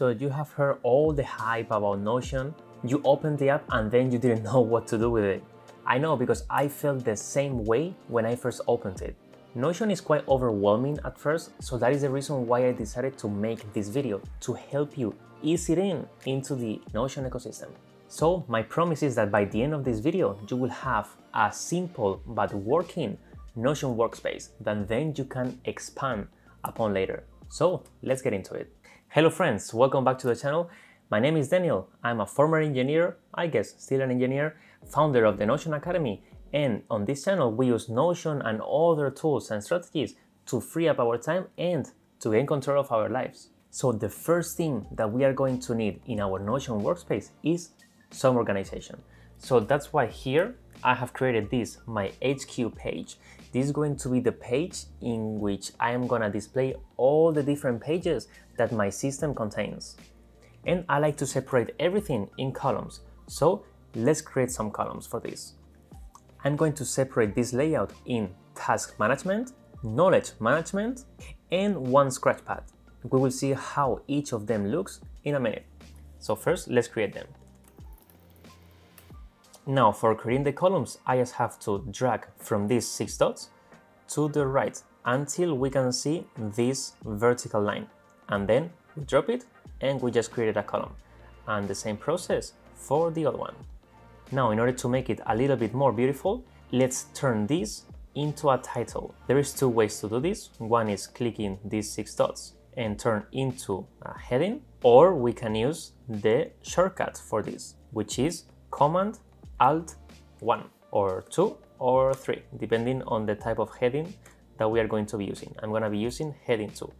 So you have heard all the hype about Notion, you opened the app and then you didn't know what to do with it. I know because I felt the same way when I first opened it. Notion is quite overwhelming at first, so that is the reason why I decided to make this video, to help you ease it in into the Notion ecosystem. So my promise is that by the end of this video, you will have a simple but working Notion workspace that then you can expand upon later. So let's get into it. Hello friends, welcome back to the channel. My name is Daniel. I'm a former engineer, I guess still an engineer, founder of the Notion Academy, and on this channel we use Notion and other tools and strategies to free up our time and to gain control of our lives. So the first thing that we are going to need in our Notion workspace is some organization. So that's why here I have created this, my HQ page. This is going to be the page in which I am gonna display all the different pages that my system contains. And I like to separate everything in columns. So let's create some columns for this. I'm going to separate this layout in task management, knowledge management, and one scratchpad. We will see how each of them looks in a minute. So first, let's create them. Now for creating the columns, I just have to drag from these six dots to the right until we can see this vertical line. And then we drop it and we just created a column. And the same process for the other one. Now, in order to make it a little bit more beautiful, let's turn this into a title. There is two ways to do this. One is clicking these six dots and turn into a heading, or we can use the shortcut for this, which is Command Alt 1 or 2 or 3, depending on the type of heading that we are going to be using. I'm going to be using heading 2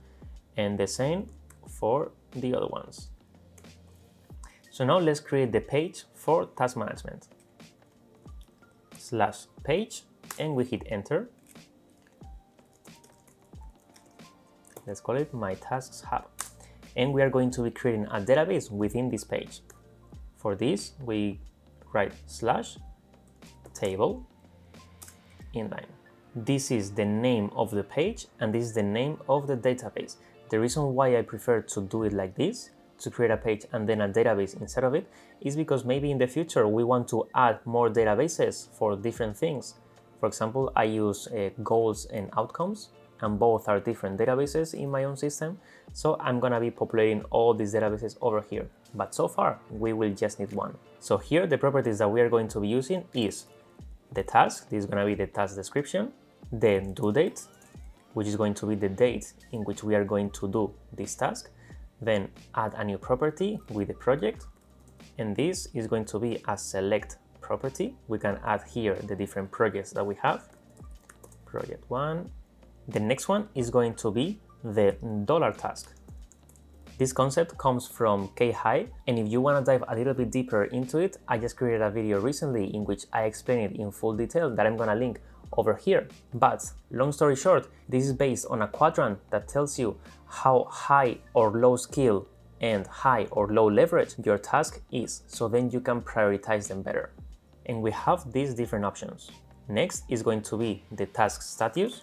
and the same for the other ones. So now let's create the page for task management. Slash page and we hit enter. Let's call it my tasks hub. And we are going to be creating a database within this page. For this, we write slash table inline. This is the name of the page and this is the name of the database. The reason why I prefer to do it like this, to create a page and then a database instead of it, is because maybe in the future we want to add more databases for different things. For example, I use uh, goals and outcomes and both are different databases in my own system. So I'm gonna be populating all these databases over here. But so far, we will just need one. So here, the properties that we are going to be using is the task, this is gonna be the task description, the due date, which is going to be the date in which we are going to do this task, then add a new property with the project, and this is going to be a select property. We can add here the different projects that we have. Project one, the next one is going to be the dollar task. This concept comes from Khe Hy, and if you want to dive a little bit deeper into it, I just created a video recently in which I explain it in full detail that I'm gonna link over here. But long story short, this is based on a quadrant that tells you how high or low skill and high or low leverage your task is, so then you can prioritize them better. And we have these different options. Next is going to be the task status,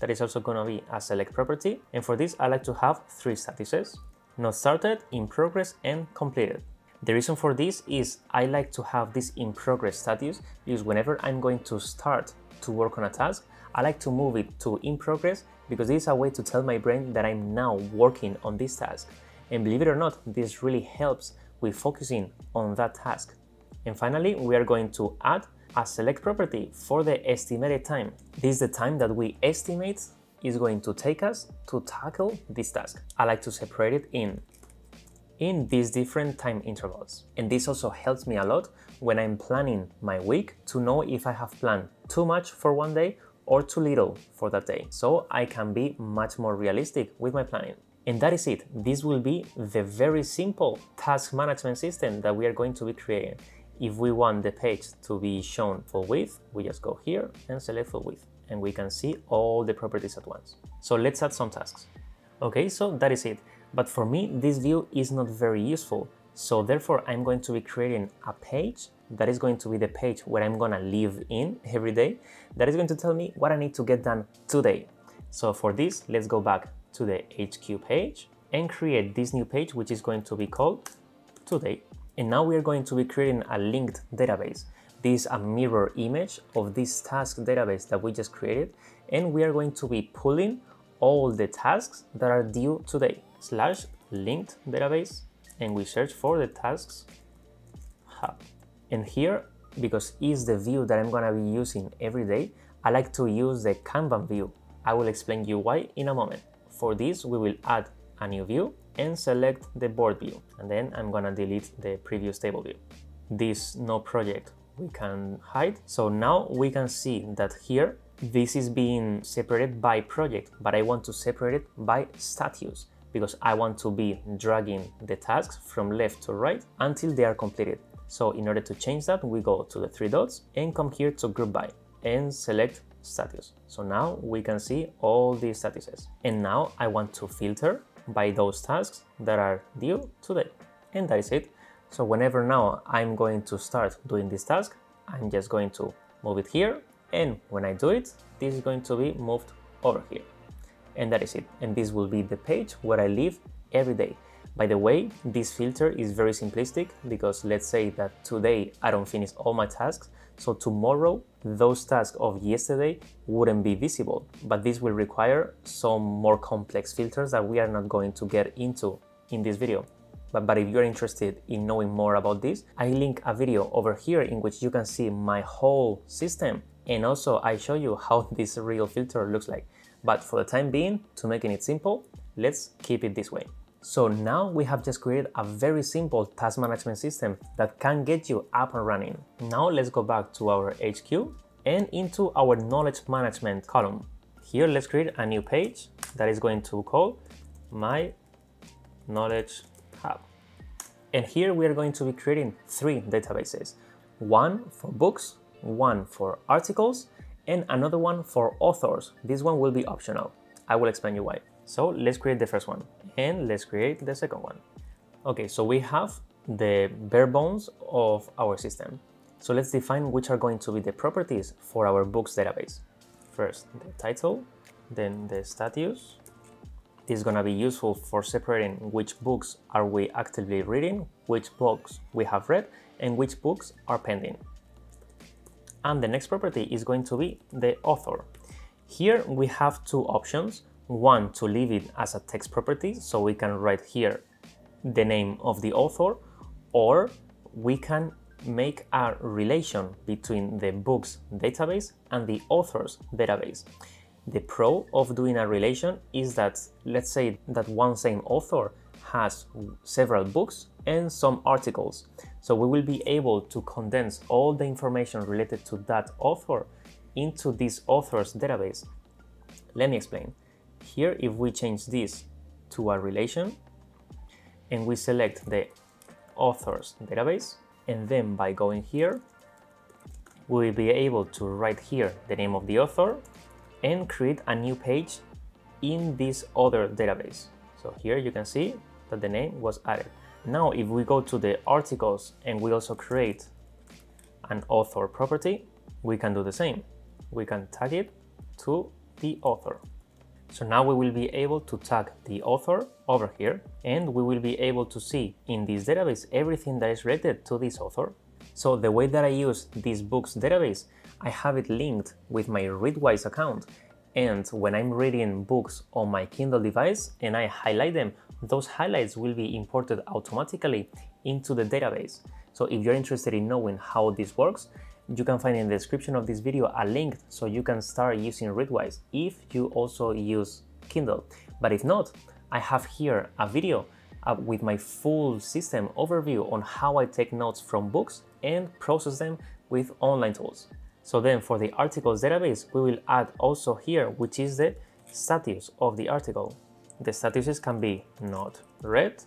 that is also going to be a select property. And for this, I like to have three statuses, not started, in progress, and completed. The reason for this is I like to have this in progress status because whenever I'm going to start to work on a task, I like to move it to in progress because this is a way to tell my brain that I'm now working on this task. And believe it or not, this really helps with focusing on that task. And finally, we are going to add a select property for the estimated time. This is the time that we estimate is going to take us to tackle this task. I like to separate it in in these different time intervals. And this also helps me a lot when I'm planning my week to know if I have planned too much for one day or too little for that day. So I can be much more realistic with my planning. And that is it. This will be the very simple task management system that we are going to be creating. If we want the page to be shown full width, we just go here and select full width and we can see all the properties at once. So let's add some tasks. Okay, so that is it. But for me, this view is not very useful. So therefore, I'm going to be creating a page that is going to be the page where I'm gonna live in every day. That is going to tell me what I need to get done today. So for this, let's go back to the HQ page and create this new page, which is going to be called today. And now we are going to be creating a linked database. This is a mirror image of this task database that we just created. And we are going to be pulling all the tasks that are due today slash linked database. And we search for the tasks hub. And here, because it's the view that I'm gonna be using every day, I like to use the Kanban view. I will explain you why in a moment. For this, we will add a new view and select the board view. And then I'm gonna delete the previous table view. This no project we can hide. So now we can see that here, this is being separated by project, but I want to separate it by status because I want to be dragging the tasks from left to right until they are completed. So in order to change that, we go to the three dots and come here to group by and select status. So now we can see all these statuses. And now I want to filter by those tasks that are due today. And that is it. So whenever now I'm going to start doing this task, I'm just going to move it here. And when I do it, this is going to be moved over here. And that is it. And this will be the page where I live every day. By the way, this filter is very simplistic because let's say that today I don't finish all my tasks, so tomorrow those tasks of yesterday wouldn't be visible, but this will require some more complex filters that we are not going to get into in this video. But, but if you're interested in knowing more about this, I link a video over here in which you can see my whole system and also I show you how this real filter looks like. But for the time being, to making it simple, let's keep it this way. So now we have just created a very simple task management system that can get you up and running. Now let's go back to our HQ and into our knowledge management column. Here let's create a new page that is going to call my knowledge hub. And here we are going to be creating three databases. One for books, one for articles, and another one for authors. This one will be optional. I will explain you why. So let's create the first one and let's create the second one. Okay, so we have the bare bones of our system. So let's define which are going to be the properties for our books database. First, the title, then the status. This is gonna be useful for separating which books are we actively reading, which books we have read, and which books are pending. And the next property is going to be the author. Here we have two options one to leave it as a text property so we can write here the name of the author or we can make a relation between the books database and the authors database. The pro of doing a relation is that let's say that one same author has several books and some articles. So we will be able to condense all the information related to that author into this author's database. Let me explain. Here, if we change this to a relation and we select the authors database, and then by going here, we will be able to write here the name of the author and create a new page in this other database. So here you can see that the name was added. Now, if we go to the articles and we also create an author property, we can do the same. We can tag it to the author. So now we will be able to tag the author over here and we will be able to see in this database everything that is related to this author. So the way that I use this books database, I have it linked with my Readwise account and when I'm reading books on my Kindle device and I highlight them, those highlights will be imported automatically into the database. So if you're interested in knowing how this works, you can find in the description of this video a link so you can start using Readwise if you also use Kindle. But if not, I have here a video uh, with my full system overview on how I take notes from books and process them with online tools. So then for the articles database, we will add also here, which is the status of the article. The statuses can be not read,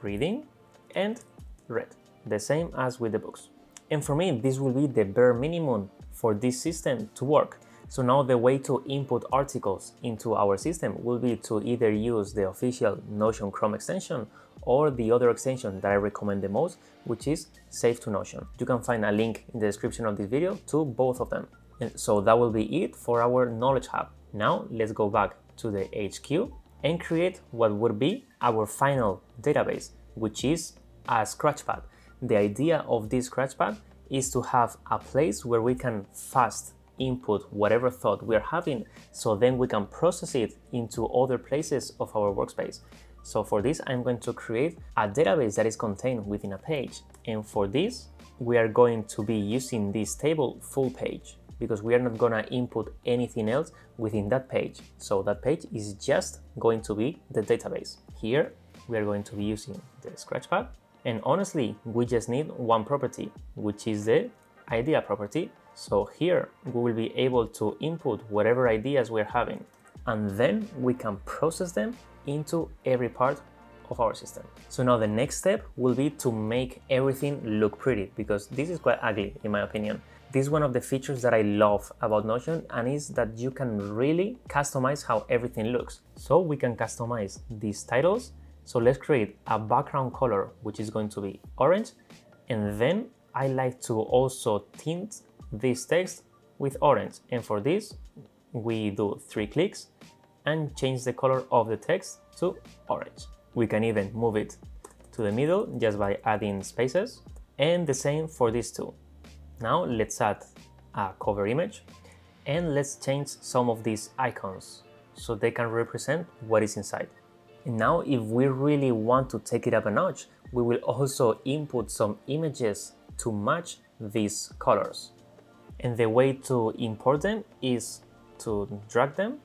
reading, and read, the same as with the books. And for me, this will be the bare minimum for this system to work. So now the way to input articles into our system will be to either use the official Notion Chrome extension or the other extension that I recommend the most, which is Save to Notion. You can find a link in the description of this video to both of them. And so that will be it for our Knowledge Hub. Now let's go back to the HQ and create what would be our final database, which is a scratchpad. The idea of this scratchpad is to have a place where we can fast input whatever thought we're having so then we can process it into other places of our workspace. So for this, I'm going to create a database that is contained within a page. And for this, we are going to be using this table full page because we are not gonna input anything else within that page. So that page is just going to be the database. Here, we are going to be using the Scratchpad. And honestly, we just need one property, which is the idea property. So here, we will be able to input whatever ideas we're having, and then we can process them into every part of our system. So now the next step will be to make everything look pretty because this is quite ugly in my opinion. This is one of the features that I love about Notion and is that you can really customize how everything looks. So we can customize these titles. So let's create a background color which is going to be orange and then I like to also tint this text with orange and for this we do three clicks and change the color of the text to orange. We can even move it to the middle just by adding spaces and the same for these two. Now let's add a cover image and let's change some of these icons so they can represent what is inside. And now if we really want to take it up a notch, we will also input some images to match these colors. And the way to import them is to drag them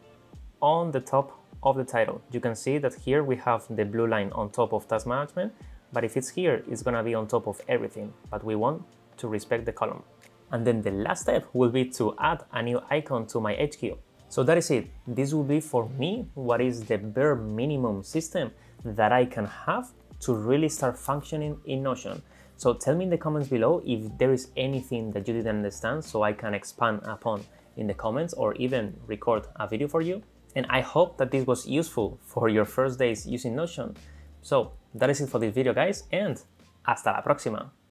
on the top of the title. You can see that here we have the blue line on top of task management, but if it's here, it's gonna be on top of everything, but we want to respect the column. And then the last step will be to add a new icon to my HQ. So that is it. This will be for me what is the bare minimum system that I can have to really start functioning in Notion. So tell me in the comments below if there is anything that you didn't understand so I can expand upon in the comments or even record a video for you. And I hope that this was useful for your first days using Notion. So that is it for this video guys and hasta la próxima!